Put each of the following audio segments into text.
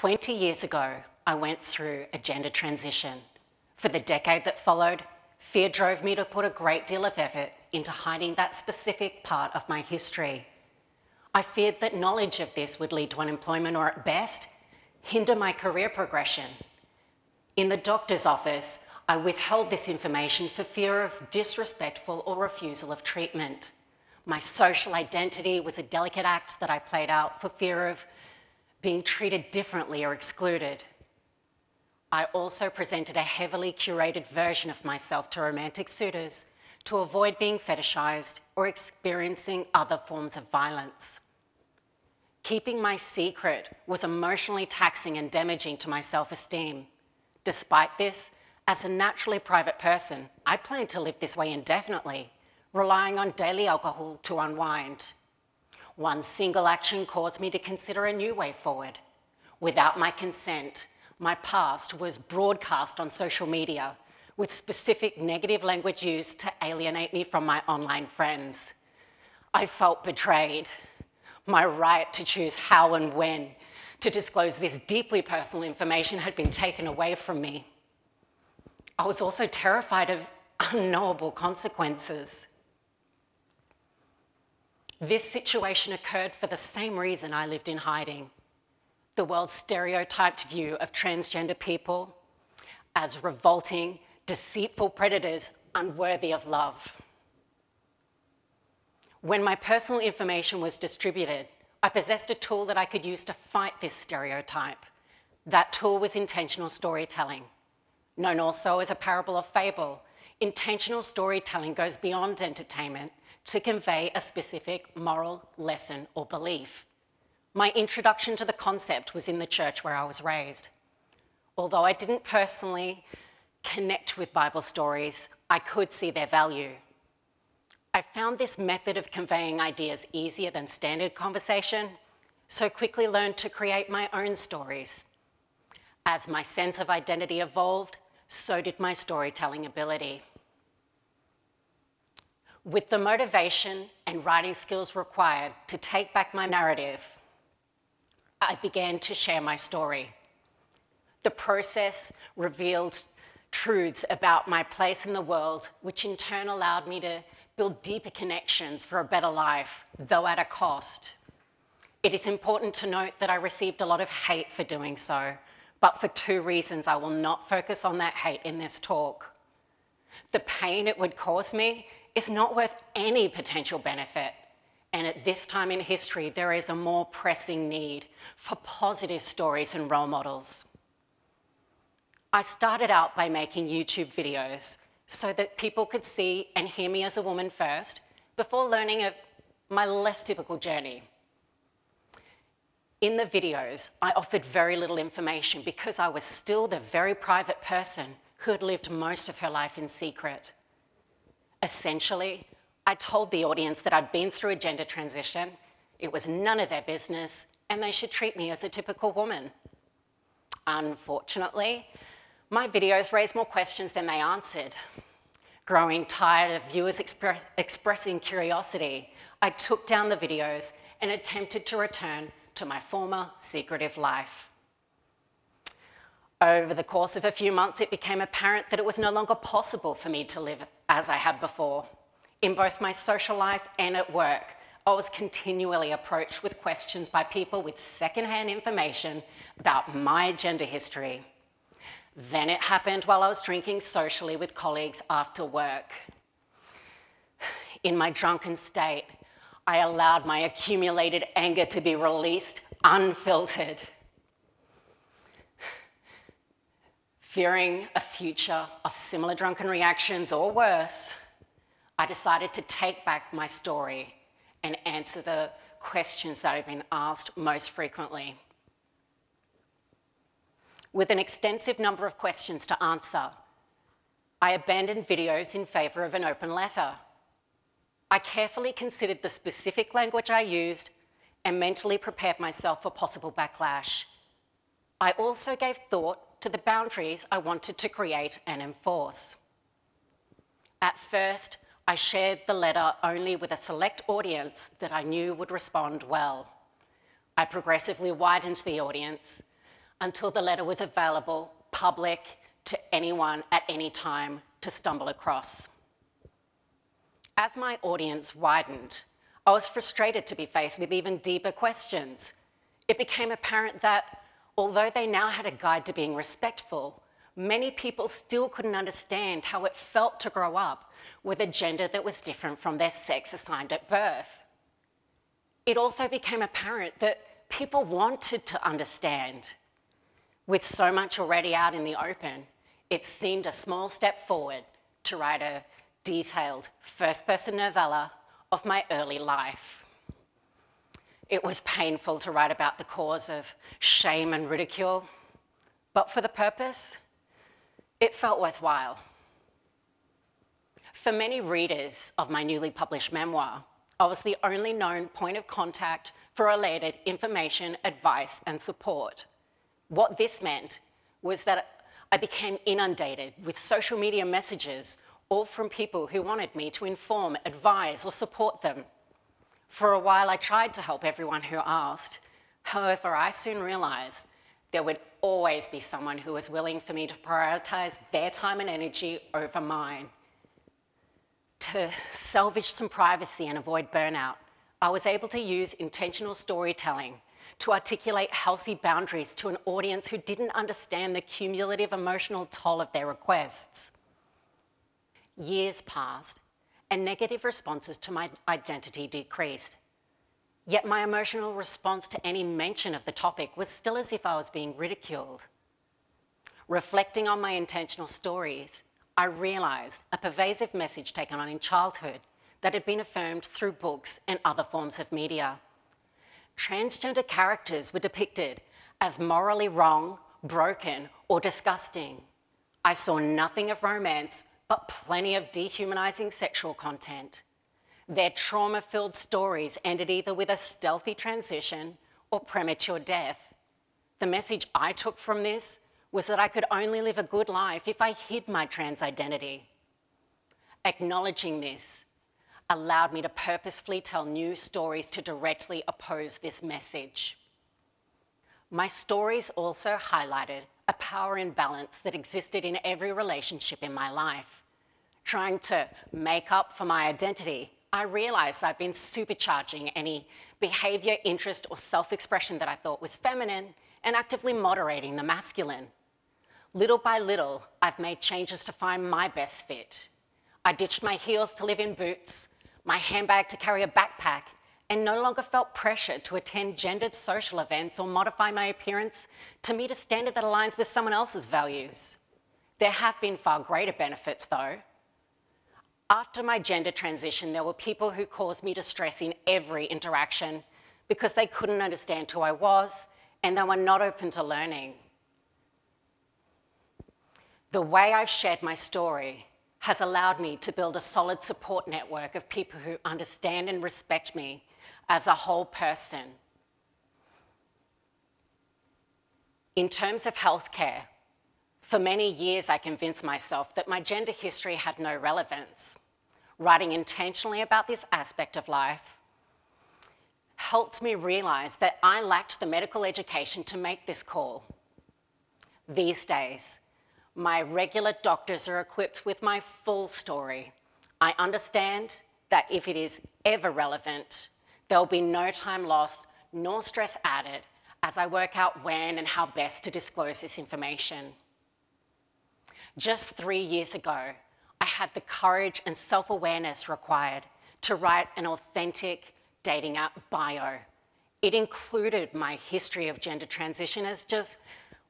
20 years ago, I went through a gender transition. For the decade that followed, fear drove me to put a great deal of effort into hiding that specific part of my history. I feared that knowledge of this would lead to unemployment or, at best, hinder my career progression. In the doctor's office, I withheld this information for fear of disrespectful or refusal of treatment. My social identity was a delicate act that I played out for fear of being treated differently or excluded. I also presented a heavily curated version of myself to romantic suitors to avoid being fetishized or experiencing other forms of violence. Keeping my secret was emotionally taxing and damaging to my self-esteem. Despite this, as a naturally private person, I planned to live this way indefinitely, relying on daily alcohol to unwind. One single action caused me to consider a new way forward. Without my consent, my past was broadcast on social media with specific negative language used to alienate me from my online friends. I felt betrayed. My right to choose how and when to disclose this deeply personal information had been taken away from me. I was also terrified of unknowable consequences. This situation occurred for the same reason I lived in hiding. The world's stereotyped view of transgender people as revolting, deceitful predators unworthy of love. When my personal information was distributed, I possessed a tool that I could use to fight this stereotype. That tool was intentional storytelling. Known also as a parable of fable, intentional storytelling goes beyond entertainment to convey a specific moral lesson or belief. My introduction to the concept was in the church where I was raised. Although I didn't personally connect with Bible stories, I could see their value. I found this method of conveying ideas easier than standard conversation, so quickly learned to create my own stories. As my sense of identity evolved, so did my storytelling ability. With the motivation and writing skills required to take back my narrative, I began to share my story. The process revealed truths about my place in the world, which in turn allowed me to build deeper connections for a better life, though at a cost. It is important to note that I received a lot of hate for doing so, but for two reasons I will not focus on that hate in this talk. The pain it would cause me is not worth any potential benefit. And at this time in history, there is a more pressing need for positive stories and role models. I started out by making YouTube videos so that people could see and hear me as a woman first before learning of my less typical journey. In the videos, I offered very little information because I was still the very private person who had lived most of her life in secret. Essentially, I told the audience that I'd been through a gender transition, it was none of their business, and they should treat me as a typical woman. Unfortunately, my videos raised more questions than they answered. Growing tired of viewers expre expressing curiosity, I took down the videos and attempted to return to my former secretive life. Over the course of a few months, it became apparent that it was no longer possible for me to live as I had before. In both my social life and at work, I was continually approached with questions by people with secondhand information about my gender history. Then it happened while I was drinking socially with colleagues after work. In my drunken state, I allowed my accumulated anger to be released unfiltered. Fearing a future of similar drunken reactions or worse, I decided to take back my story and answer the questions that I've been asked most frequently. With an extensive number of questions to answer, I abandoned videos in favour of an open letter. I carefully considered the specific language I used and mentally prepared myself for possible backlash. I also gave thought to the boundaries I wanted to create and enforce. At first, I shared the letter only with a select audience that I knew would respond well. I progressively widened the audience until the letter was available, public, to anyone at any time to stumble across. As my audience widened, I was frustrated to be faced with even deeper questions. It became apparent that, although they now had a guide to being respectful, many people still couldn't understand how it felt to grow up with a gender that was different from their sex assigned at birth. It also became apparent that people wanted to understand. With so much already out in the open, it seemed a small step forward to write a detailed first person novella of my early life. It was painful to write about the cause of shame and ridicule, but for the purpose, it felt worthwhile. For many readers of my newly published memoir, I was the only known point of contact for related information, advice, and support. What this meant was that I became inundated with social media messages, all from people who wanted me to inform, advise, or support them. For a while, I tried to help everyone who asked. However, I soon realized there would always be someone who was willing for me to prioritize their time and energy over mine. To salvage some privacy and avoid burnout, I was able to use intentional storytelling to articulate healthy boundaries to an audience who didn't understand the cumulative emotional toll of their requests. Years passed, and negative responses to my identity decreased. Yet my emotional response to any mention of the topic was still as if I was being ridiculed. Reflecting on my intentional stories, I realised a pervasive message taken on in childhood that had been affirmed through books and other forms of media. Transgender characters were depicted as morally wrong, broken, or disgusting. I saw nothing of romance, but plenty of dehumanising sexual content. Their trauma filled stories ended either with a stealthy transition or premature death. The message I took from this was that I could only live a good life if I hid my trans identity. Acknowledging this allowed me to purposefully tell new stories to directly oppose this message. My stories also highlighted a power imbalance that existed in every relationship in my life. Trying to make up for my identity I realized I've been supercharging any behavior, interest, or self expression that I thought was feminine and actively moderating the masculine. Little by little, I've made changes to find my best fit. I ditched my heels to live in boots, my handbag to carry a backpack, and no longer felt pressure to attend gendered social events or modify my appearance to meet a standard that aligns with someone else's values. There have been far greater benefits, though. After my gender transition, there were people who caused me distress in every interaction because they couldn't understand who I was and they were not open to learning. The way I've shared my story has allowed me to build a solid support network of people who understand and respect me as a whole person. In terms of healthcare, for many years, I convinced myself that my gender history had no relevance. Writing intentionally about this aspect of life helped me realize that I lacked the medical education to make this call. These days, my regular doctors are equipped with my full story. I understand that if it is ever relevant, there'll be no time lost nor stress added as I work out when and how best to disclose this information. Just three years ago, I had the courage and self awareness required to write an authentic dating app bio. It included my history of gender transition as just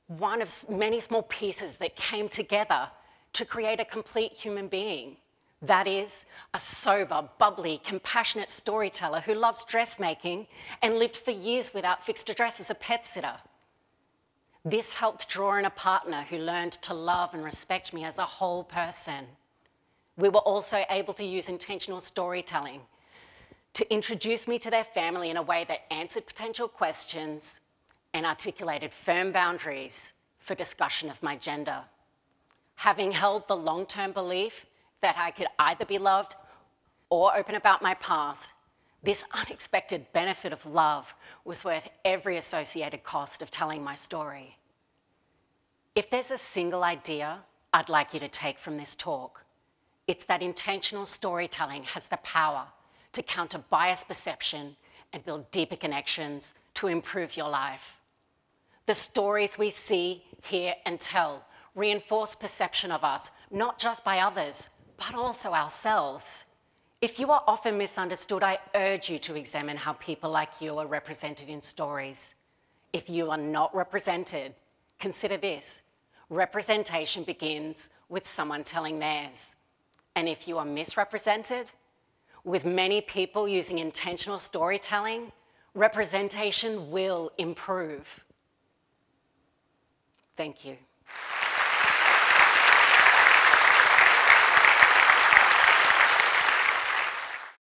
one of many small pieces that came together to create a complete human being. That is, a sober, bubbly, compassionate storyteller who loves dressmaking and lived for years without fixed address as a pet sitter. This helped draw in a partner who learned to love and respect me as a whole person. We were also able to use intentional storytelling to introduce me to their family in a way that answered potential questions and articulated firm boundaries for discussion of my gender. Having held the long term belief that I could either be loved or open about my past, this unexpected benefit of love was worth every associated cost of telling my story. If there's a single idea I'd like you to take from this talk, it's that intentional storytelling has the power to counter biased perception and build deeper connections to improve your life. The stories we see, hear, and tell reinforce perception of us, not just by others, but also ourselves. If you are often misunderstood, I urge you to examine how people like you are represented in stories. If you are not represented, consider this. Representation begins with someone telling theirs. And if you are misrepresented, with many people using intentional storytelling, representation will improve. Thank you.